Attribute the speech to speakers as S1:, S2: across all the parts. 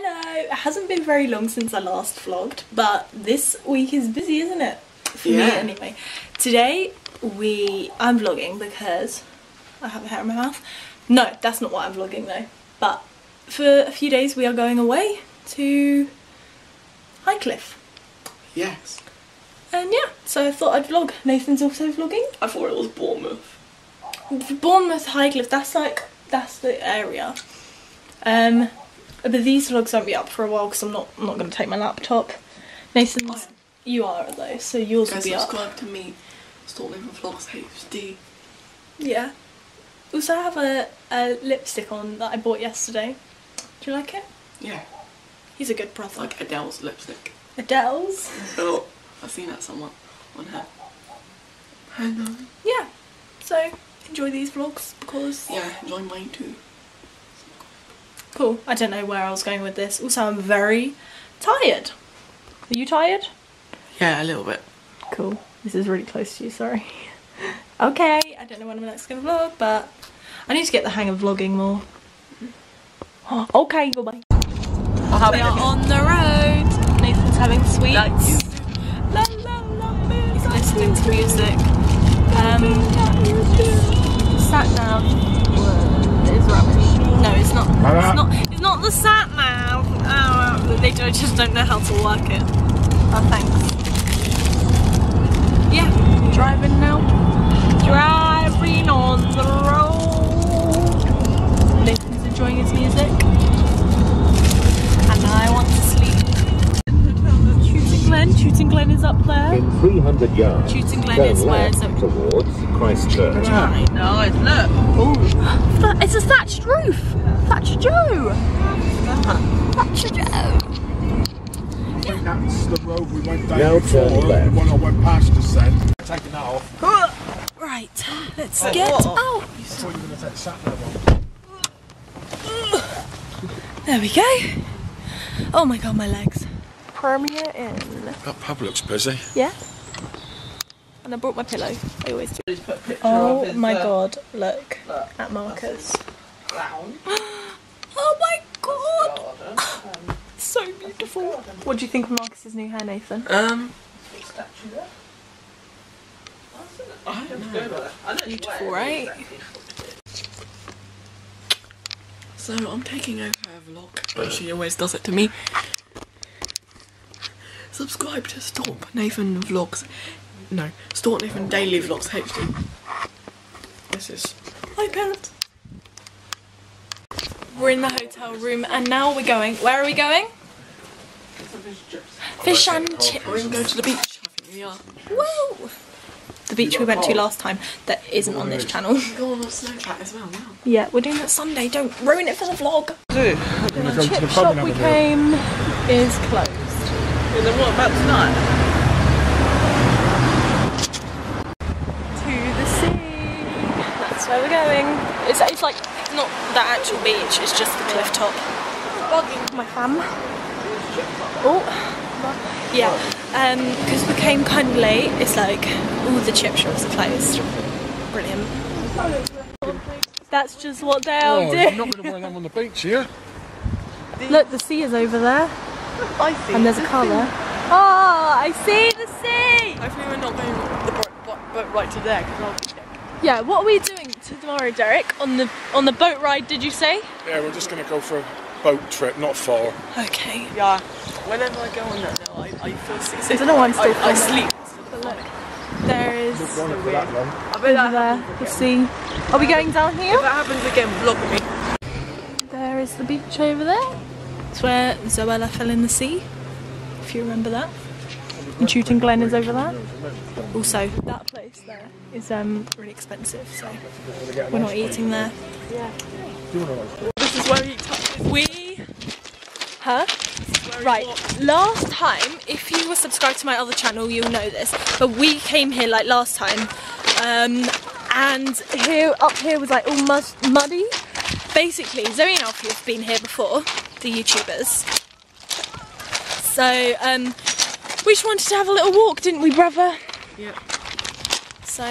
S1: Hello! It hasn't been very long since I last vlogged, but this week is busy, isn't it? For me
S2: Yeah.
S1: anyway. Today we I'm vlogging because I have a hair in my mouth. No, that's not why I'm vlogging though. But for a few days we are going away to Highcliffe.
S2: Yes.
S1: And yeah, so I thought I'd vlog. Nathan's also vlogging.
S2: I thought it was Bournemouth.
S1: Bournemouth Highcliffe, that's like that's the area. Um but these vlogs won't be up for a while because I'm not I'm not gonna take my laptop. Nathan's
S2: oh, am.
S1: you are though, so yours will
S2: Guys,
S1: be up.
S2: subscribe to me. Start living vlogs HD.
S1: Yeah. Also I have a, a lipstick on that I bought yesterday. Do you like it?
S2: Yeah.
S1: He's a good
S2: It's
S1: brother.
S2: like Adele's lipstick.
S1: Adele's.
S2: Oh, I've seen that somewhere on her. I know.
S1: Yeah. So enjoy these vlogs because
S2: Yeah, enjoy mine too.
S1: Cool. I don't know where I was going with this. Also I'm very tired. Are you tired?
S2: Yeah, a little bit.
S1: Cool. This is really close to you, sorry. okay, I don't know when I'm next going to vlog, but I need to get the hang of vlogging more. okay, goodbye. We are on the road. Nathan's having sweets. La, la, la, He's listening to music. Um, sat nav is rubbish. No, it's not. Ah. It's not. It's not the sat nav. Oh, they don't, just don't know how to work it. Oh, thanks. Yeah, driving now. Driving on the road. Nathan's enjoying his music. And I want to sleep. Chewton Glen. Chewton Glen is up there.
S3: In 300 yards,
S1: Chewton Glen is where
S3: left
S1: it's
S3: towards Christchurch.
S2: Nice, look.
S1: Oh, it's a thatched roof. Thatcher Joe. Thatcher Joe.
S4: That's the road we went down
S3: Now
S4: before,
S3: turn
S4: the
S3: left.
S4: one I went past us then. Taking that off.
S1: Right, let's get out.
S4: I thought you were going to take the sat.
S1: There we go. Oh my god, my legs. Premier Inn.
S4: That pub looks busy.
S1: Yeah. And I brought my pillow. I always do. Oh my god, look at Marcus. Oh my god! so beautiful. What do you think of Marcus's new hair, Nathan?
S2: Um. I don't know.
S1: Beautiful, right?
S2: So I'm taking over her vlog, but she always does it to me. Subscribe to Stop Nathan Vlogs. No, Stop Nathan Daily Vlogs HD. This is.
S1: Hi, parents. We're in the hotel room and now we're going. Where are we going? Fish and chips.
S2: We're gonna go to the beach. I think we are.
S1: Woo! The beach we went to last time that isn't on this channel.
S2: Go on Snapchat as well. Wow.
S1: Yeah, we're doing that Sunday. Don't ruin it for the vlog.
S4: We're
S1: The
S4: going to go to
S1: chip shop we came is closed.
S2: Yeah, then what about tonight?
S1: To the sea. That's where we're going. It's, it's like not the actual beach. It's just the cliff top. My fam. Oh. Yeah, um, because we came kind of late. It's like all the chip shops are closed. Brilliant. That's just what they'll
S4: Oh,
S1: do.
S4: you're not going to wear them on the beach here.
S1: Look, the sea is over there,
S2: I see.
S1: and there's a car there. Oh, I see the sea.
S2: Hopefully we're not going the boat, boat, boat right to there because I'll be sick.
S1: Yeah, what are we doing tomorrow, Derek? On the on the boat ride? Did you say?
S4: Yeah, we're just going to go for a boat trip, not far.
S1: Okay.
S2: Yeah. Whenever I go on that now, I, I feel sick.
S1: I don't know why I'm still
S2: I, I sleep.
S1: But look, there is
S4: Gone for that long.
S2: I bet
S1: over there
S2: happens
S1: the
S2: again.
S1: sea. Are we going down here?
S2: If
S1: here?
S2: that happens again, vlog me.
S1: There is the beach over there. It's where Zoella fell in the sea. If you remember that. And Chewton Glen is over there. Also, that place there is um really expensive, so we're not eating there. Yeah.
S2: This is where he touches.
S1: We, huh? Right. Last time, if you were subscribed to my other channel, you'll know this. But we came here like last time, um, and here up here was like all mus- muddy. Basically, Zoe and Alfie have been here before, the YouTubers. So um, we just wanted to have a little walk, didn't we, brother?
S2: Yeah.
S1: So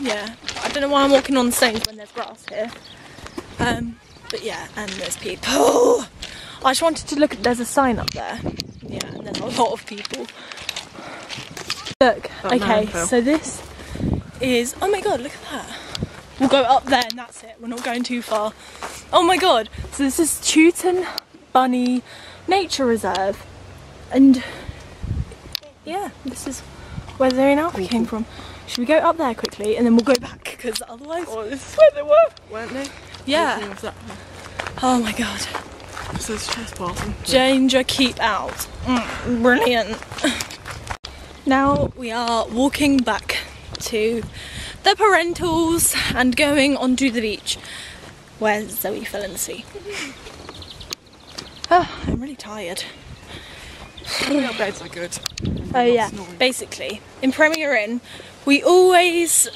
S1: yeah, I don't know why I'm walking on the stones when there's grass here. Um, but yeah, and there's people. I just wanted to look at, there's a sign up there. Yeah, and there's a lot of people. Look,
S2: That
S1: okay, so this is, oh my god, look at that. We'll go up there and that's it, we're not going too far. Oh my god, so this is Chewton Bunny Nature Reserve. And yeah, this is where Zoe and Alfie came from. Should we go up there quickly and then we'll go back because otherwise,
S2: Oh, this is where they were, weren't they?
S1: yeah. Oh my god.
S2: It says trespassing.
S1: Danger, keep out. Mm, brilliant. Now we are walking back to the parentals and going onto the beach where Zoe fell in the sea. Oh, I'm really tired.
S2: Our beds are good.
S1: Oh yeah, basically in Premier Inn, we always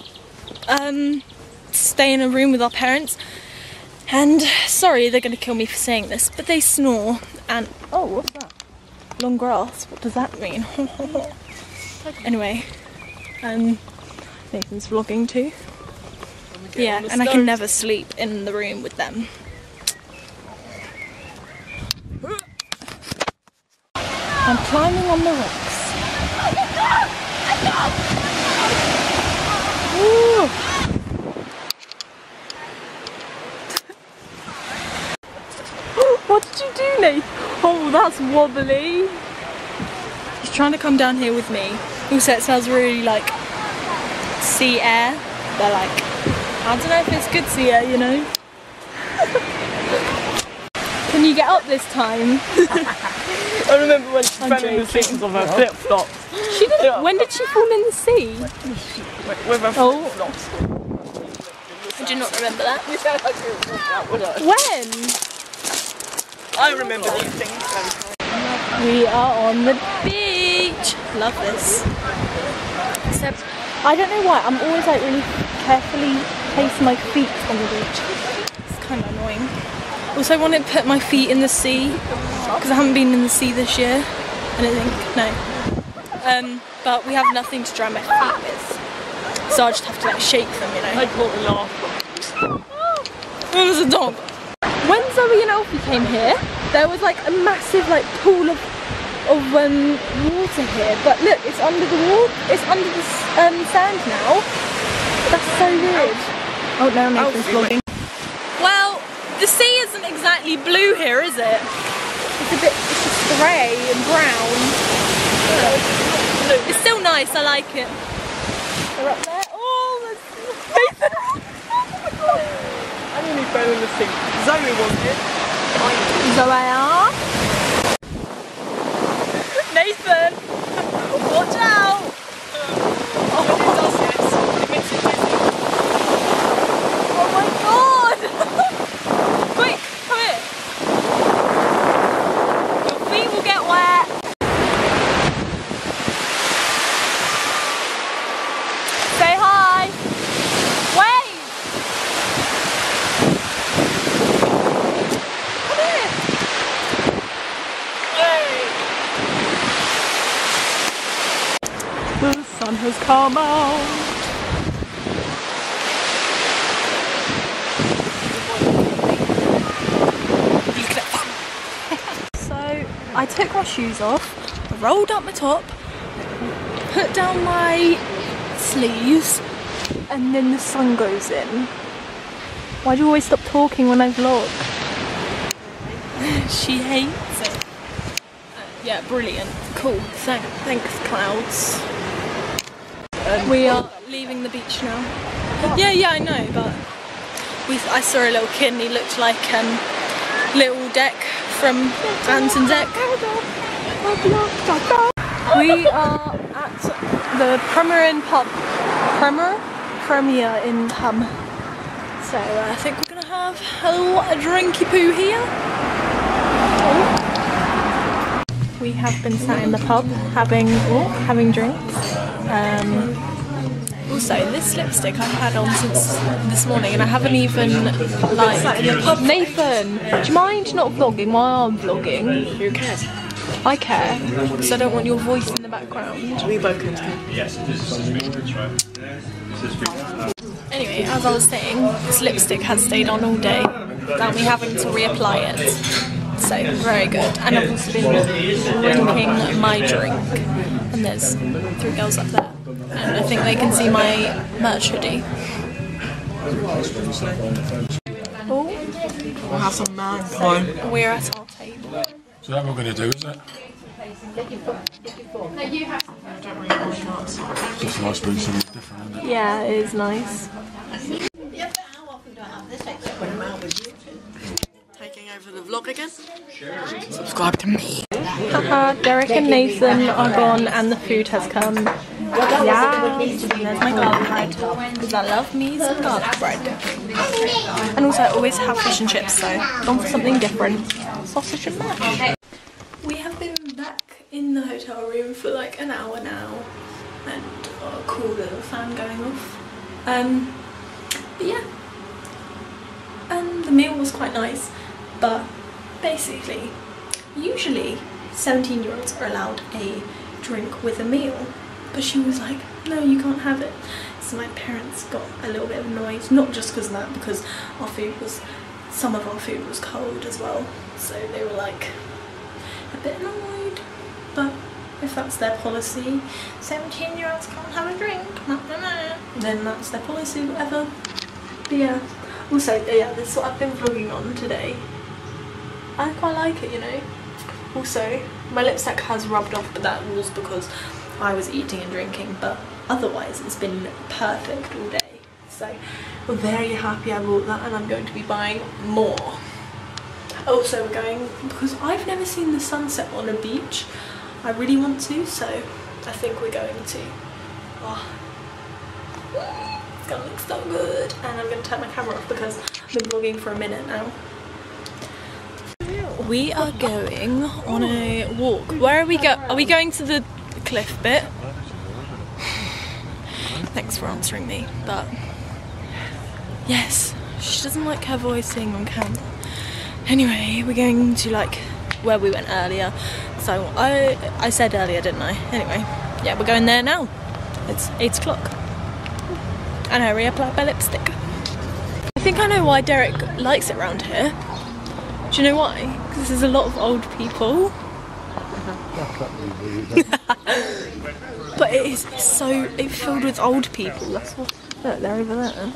S1: um, stay in a room with our parents. And sorry, they're going to kill me for saying this, but they snore. And oh, what's that? Long grass. What does that mean? anyway, um, Nathan's vlogging too. Yeah, and I can never sleep in the room with them. I'm climbing on the rocks. What did you do, Nate? Oh, that's wobbly. He's trying to come down here with me. Also, it smells really like sea air. They're like, I don't know if it's good sea air, you know. Can you get up this time?
S2: I remember when she
S1: I'm
S2: fell in the
S1: joking.
S2: seats of her flip flops.
S1: She didn't. When did she fall in the sea?
S2: With her
S1: Oh.
S2: flip flops.
S1: I do not remember that.
S2: You said I didn't walk out, would I?
S1: When?
S2: I remember these things.
S1: We are on the beach. Love this. Except, I don't know why, I'm always like really carefully placing my feet on the beach. It's kind of annoying. Also, I want to put my feet in the sea because I haven't been in the sea this year. I don't think, no. Um, but we have nothing to dry my feet with. So I just have to like shake them, you know.
S2: I caught a laugh.
S1: It was a dog. When Zoe and Alfie came here, there was like a massive like pool of of um, water here. But look, it's under the wall. It's under the um, sand now. That's so weird. Oh no, Nathan's
S2: Alfie,
S1: vlogging. Well, the sea isn't exactly blue here, is it? It's a bit. It's just grey and brown. It's still nice. I like it. They're up there. Oh, there's Nathan.
S2: I nearly fell in the seat. Zoe wasn't it? I
S1: Nathan, watch out!
S2: Oh, it does, yes. It makes it dizzy.
S1: Oh my god! Quick, come here. Your feet will get wet. Say hi. Wave. Come here.
S2: The sun has come out.
S1: So I took my shoes off, rolled up my top, put down my sleeves, and then the sun goes in. Why do you always stop talking when I vlog? she hates it. Uh, yeah, brilliant. Cool. Thank, thanks, clouds. We are leaving the beach now. Yeah, yeah, I know, but we, I saw a little kid and he looked like um, little Dec from Ant and Dec. We are at the Premier Inn pub. Premier? Premier Inn pub. So uh, I think we're gonna have a little drinky poo here. We have been sat in the pub having having drinks. Um, also, this lipstick I've had on since this morning, and I haven't even like. Nathan, do you mind not vlogging while I'm vlogging?
S2: Who cares?
S1: I care, because I don't want your voice in the background.
S2: We both can tell.
S1: Anyway, as I was saying, this lipstick has stayed on all day without me having to reapply it. So very good. And I've also been drinking my drink. And there's three girls up there. And I think they can see my merch hoodie. Oh,
S2: We'll have some man pie.
S1: we're at our table.
S4: So that what we're going to do, is it?
S2: I don't really like nuts.
S4: Just nice to do something different, isn't it?
S1: Yeah, it is nice.
S2: Taking over the vlog again. Subscribe to me.
S1: Haha, Derek and Nathan are gone and the food has come. Yeah, there's my garlic bread because I love me some garlic bread. And also I always have fish and chips, so gone for something different. Sausage and mash. We have been back in the hotel room for like an hour now and got a cool little fan going off. Um, but yeah, and the meal was quite nice, but basically, usually 17 year olds are allowed a drink with a meal, but she was like, no, you can't have it. So my parents got a little bit annoyed, not just because of that, because our food was, some of our food was cold as well, so they were like a bit annoyed, but if that's their policy, 17 year olds can't have a drink, then that's their policy, whatever. But yeah, also, yeah, this is what I've been vlogging on today. I quite like it, you know. Also, my lipstick has rubbed off, but that was because I was eating and drinking, but otherwise it's been perfect all day. So, we're very happy I bought that and I'm going to be buying more. Also, we're going, because I've never seen the sunset on a beach, I really want to, so I think we're going to. Ah. Oh. It's gonna look so good. And I'm gonna turn my camera off because I've been vlogging for a minute now. We are going on a walk. Where are we go? Are we going to the cliff bit? Thanks for answering me, but yes, she doesn't like her voicing on camera. Anyway, we're going to like where we went earlier. So I I said earlier, didn't I? Anyway, yeah, we're going there now. It's eight o'clock. And I reapplied my lipstick. I think I know why Derek likes it around here. Do you know why? Because there's a lot of old people. but it is so it's filled with old people. That's what. Look, they're over there.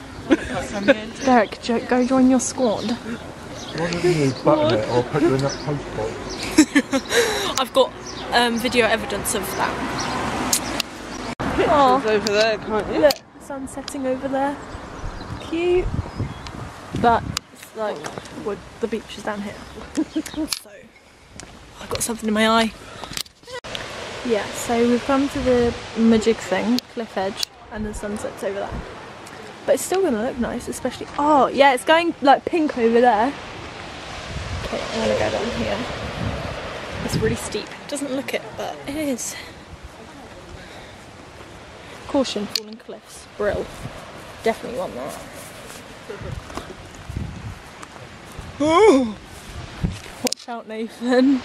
S1: Derek, jo- go join your squad.
S4: What do you button it or put you in that post box?
S1: I've got um, video evidence of that. Oh,
S2: over there, can't you?
S1: look, sun setting over there. Cute. But it's like well, the beach is down here. so I've got something in my eye. Yeah, so we've come to the Majig thing, cliff edge, and the sunset's over there. But it's still gonna look nice, especially oh yeah, it's going like pink over there. Okay, I'm gonna go down here. It's really steep. Doesn't look it, but it is. Caution, falling cliffs. Brill. Definitely want that. Watch out, Nathan.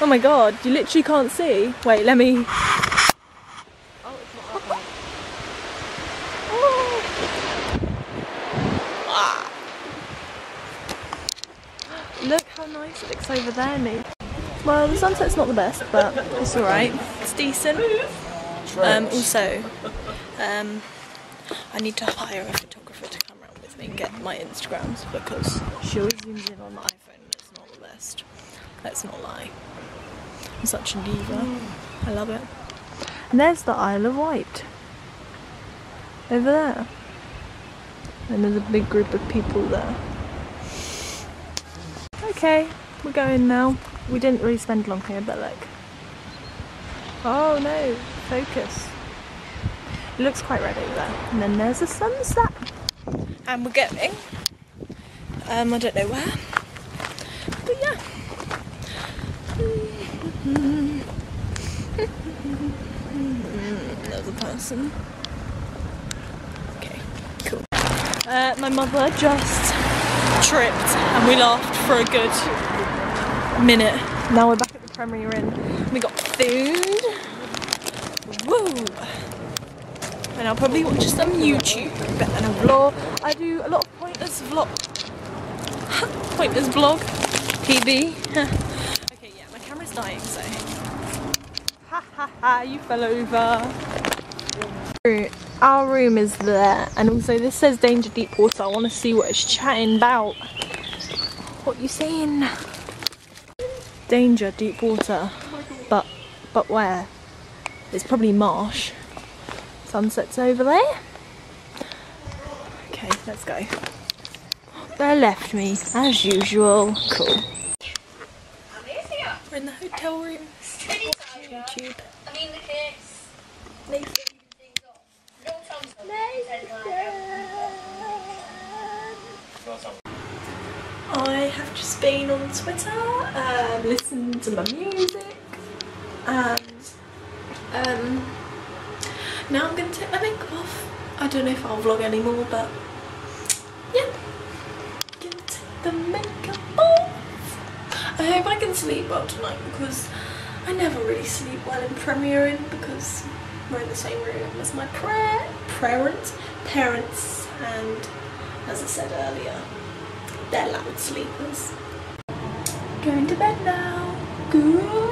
S1: Oh my god, you literally can't see. Wait, let me. Ah. Look how nice it looks over there, Nate. Well, the sunset's not the best, but it's alright. It's decent. Um, also, um, I need to hire a photographer to come around with me and get my Instagrams because she always zooms in on the iPhone and it's not the best. Let's not lie. I'm such a diva. I love it. And there's the Isle of Wight. Over there. And there's a big group of people there. Okay, we're going now. We didn't really spend long here, but like. Oh no, focus. It looks quite red over there. And then there's a sunset. And we're going. Um, I don't know where. But yeah. Another person. Okay, cool. Uh, my mother just tripped and we laughed for a good minute. Now we're back at the Premier Inn. We got food. Woo! And I'll probably watch some YouTube and a vlog. I do a lot of pointless vlog. Pointless vlog. PB. okay, yeah, my camera's dying, so. Ha ha ha, you fell over. Our room is there, and also this says danger deep water. I want to see what it's chatting about. What you saying? Danger deep water, but but where? It's probably marsh. Sunset's over there. Okay, let's go. They left me as usual. Cool. We're in the hotel room. YouTube.
S5: I mean the kids.
S1: I have just been on Twitter, um, listened to my music, and um, now I'm going to take my makeup off. I don't know if I'll vlog anymore, but yeah, gonna take the makeup off. I hope I can sleep well tonight because I never really sleep well in Premier Inn because we're in the same room as my pra- parents, parents, and as I said earlier, they're loud sleepers. Going to bed now. Good